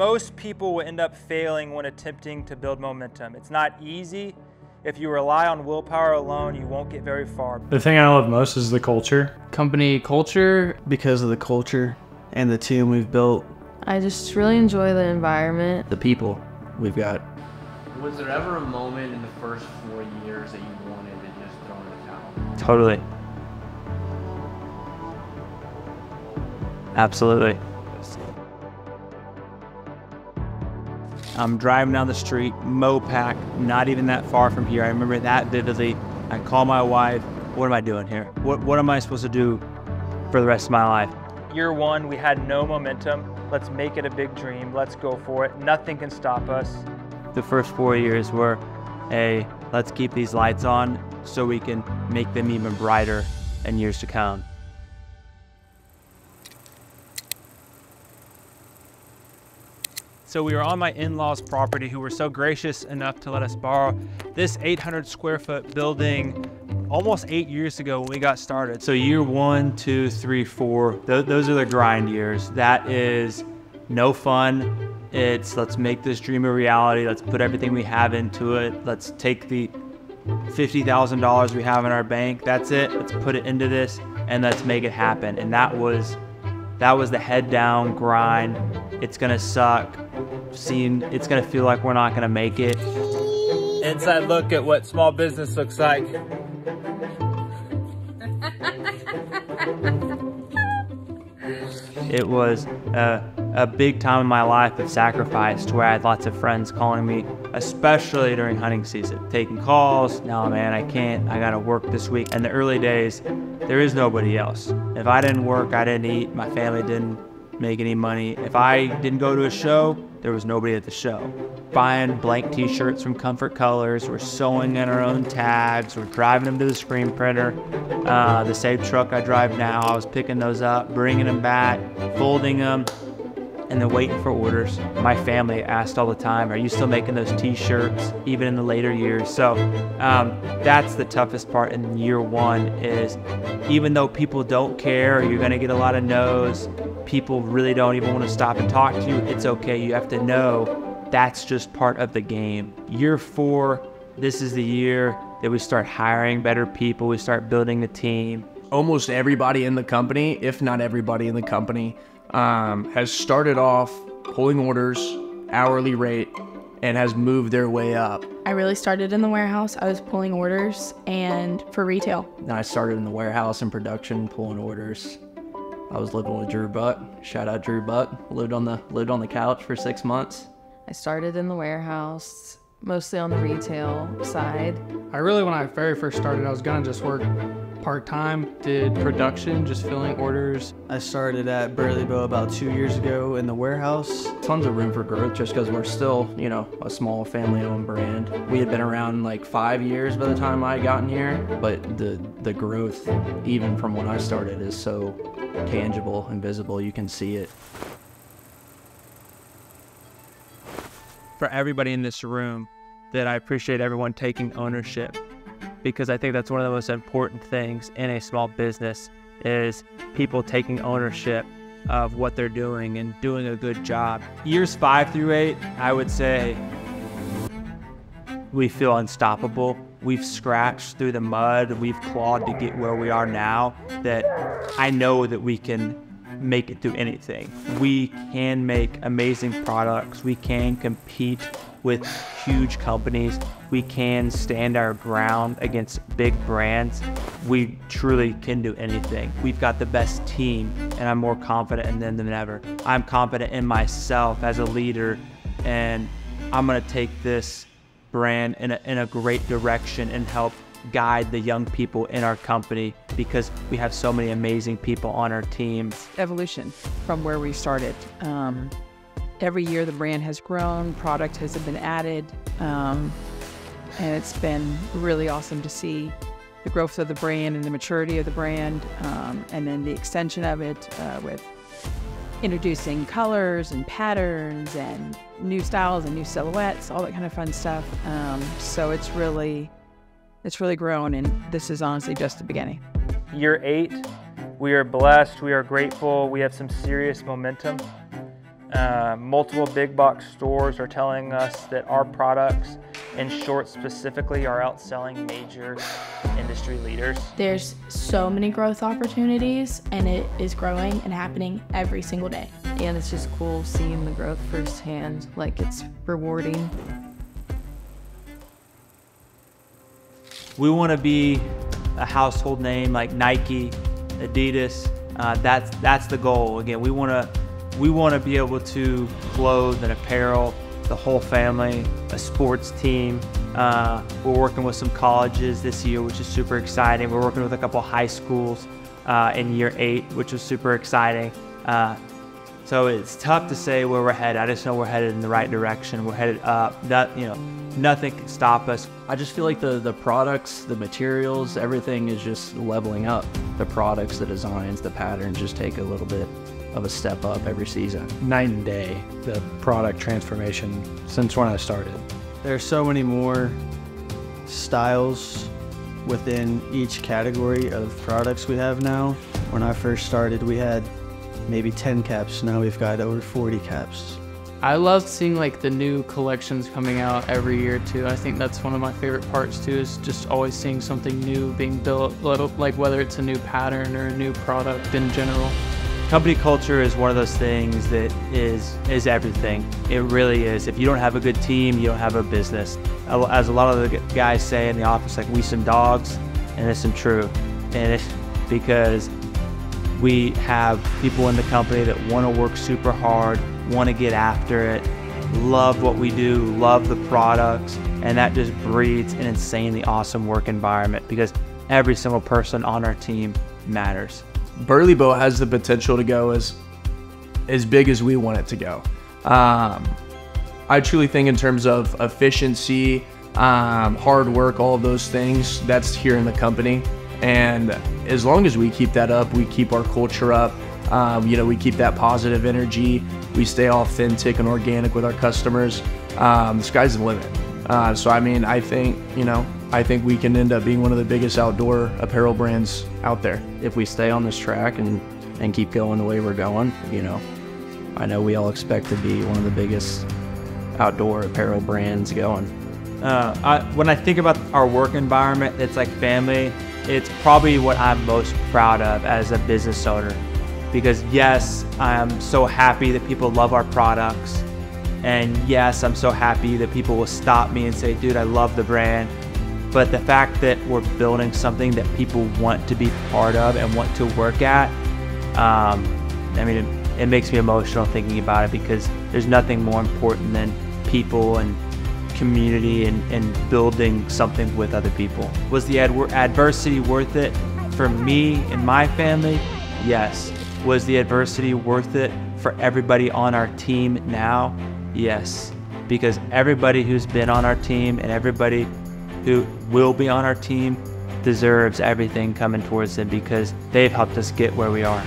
most people will end up failing when attempting to build momentum. It's not easy. If you rely on willpower alone, you won't get very far. The thing I love most is the culture. Company culture. Because of the culture and the team we've built. I just really enjoy the environment. The people we've got. Was there ever a moment in the first four years that you wanted to just throw in the towel? Totally. Absolutely. I'm driving down the street, Mopac, not even that far from here. I remember that vividly. I call my wife, what am I doing here? What, what am I supposed to do for the rest of my life? Year one, we had no momentum. Let's make it a big dream. Let's go for it. Nothing can stop us. The first four years were a let's keep these lights on so we can make them even brighter in years to come. So we were on my in-laws property who were so gracious enough to let us borrow this 800 square foot building almost eight years ago when we got started. So year one, two, three, four, th those are the grind years. That is no fun. It's let's make this dream a reality. Let's put everything we have into it. Let's take the $50,000 we have in our bank. That's it. Let's put it into this and let's make it happen. And that was that was the head down grind. It's gonna suck. Seeing it's gonna feel like we're not gonna make it. Inside look at what small business looks like. It was a, a big time in my life of sacrifice to where I had lots of friends calling me, especially during hunting season, taking calls. No, man, I can't. I gotta work this week. In the early days, there is nobody else. If I didn't work, I didn't eat. My family didn't make any money. If I didn't go to a show, there was nobody at the show. Buying blank t-shirts from Comfort Colors, we're sewing in our own tags, we're driving them to the screen printer. Uh, the same truck I drive now, I was picking those up, bringing them back, folding them, and then waiting for orders. My family asked all the time, are you still making those t-shirts, even in the later years? So um, that's the toughest part in year one is even though people don't care, you're gonna get a lot of no's, people really don't even want to stop and talk to you, it's okay. You have to know that's just part of the game. Year four, this is the year that we start hiring better people, we start building the team. Almost everybody in the company, if not everybody in the company, um, has started off pulling orders, hourly rate, and has moved their way up. I really started in the warehouse. I was pulling orders and for retail. And I started in the warehouse and production, pulling orders. I was living with Drew Buck. Shout out Drew Buck. Lived on the lived on the couch for six months. I started in the warehouse, mostly on the retail side. I really, when I very first started, I was gonna just work part-time, did production, just filling orders. I started at Burlebo about two years ago in the warehouse. Tons of room for growth just because we're still, you know, a small family-owned brand. We had been around like five years by the time I got in here, but the, the growth, even from when I started, is so tangible and visible. You can see it. For everybody in this room, that I appreciate everyone taking ownership because I think that's one of the most important things in a small business is people taking ownership of what they're doing and doing a good job. Years five through eight, I would say we feel unstoppable. We've scratched through the mud, we've clawed to get where we are now that I know that we can make it through anything. We can make amazing products. We can compete with huge companies. We can stand our ground against big brands. We truly can do anything. We've got the best team, and I'm more confident in them than ever. I'm confident in myself as a leader, and I'm gonna take this brand in a, in a great direction and help guide the young people in our company because we have so many amazing people on our teams. Evolution from where we started. Um, every year the brand has grown, product has been added, um, and it's been really awesome to see the growth of the brand and the maturity of the brand, um, and then the extension of it uh, with introducing colors and patterns and new styles and new silhouettes, all that kind of fun stuff. Um, so it's really, it's really grown, and this is honestly just the beginning. Year eight, we are blessed, we are grateful, we have some serious momentum. Uh, multiple big box stores are telling us that our products in shorts specifically are outselling major industry leaders. There's so many growth opportunities and it is growing and happening every single day. And it's just cool seeing the growth firsthand. Like it's rewarding. We want to be a household name like Nike, Adidas. Uh, that's that's the goal. Again, we want to we want to be able to clothe and apparel the whole family, a sports team. Uh, we're working with some colleges this year, which is super exciting. We're working with a couple high schools uh, in year eight, which is super exciting. So it's tough to say where we're headed. I just know we're headed in the right direction. We're headed up. That you know, nothing can stop us. I just feel like the the products, the materials, everything is just leveling up. The products, the designs, the patterns just take a little bit of a step up every season. Night and day, the product transformation since when I started. There's so many more styles within each category of products we have now. When I first started, we had maybe 10 caps. Now we've got over 40 caps. I love seeing like the new collections coming out every year too. I think that's one of my favorite parts too is just always seeing something new being built, like whether it's a new pattern or a new product in general. Company culture is one of those things that is is everything. It really is. If you don't have a good team, you don't have a business. As a lot of the guys say in the office, like we some dogs, and it's some true. And it's because we have people in the company that want to work super hard, want to get after it, love what we do, love the products, and that just breeds an insanely awesome work environment because every single person on our team matters. Burlebo has the potential to go as as big as we want it to go. Um, I truly think in terms of efficiency, um, hard work, all of those things, that's here in the company. And as long as we keep that up, we keep our culture up. Um, you know, we keep that positive energy. We stay authentic and organic with our customers. Um, the sky's the limit. Uh, so I mean, I think you know, I think we can end up being one of the biggest outdoor apparel brands out there if we stay on this track and and keep going the way we're going. You know, I know we all expect to be one of the biggest outdoor apparel brands going. Uh, I, when I think about our work environment, it's like family. It's probably what I'm most proud of as a business owner, because yes, I'm so happy that people love our products. And yes, I'm so happy that people will stop me and say, dude, I love the brand. But the fact that we're building something that people want to be part of and want to work at, um, I mean, it, it makes me emotional thinking about it because there's nothing more important than people and community and, and building something with other people. Was the ad- adversity worth it for me and my family? Yes. Was the adversity worth it for everybody on our team now? Yes. Because everybody who's been on our team and everybody who will be on our team deserves everything coming towards them because they've helped us get where we are.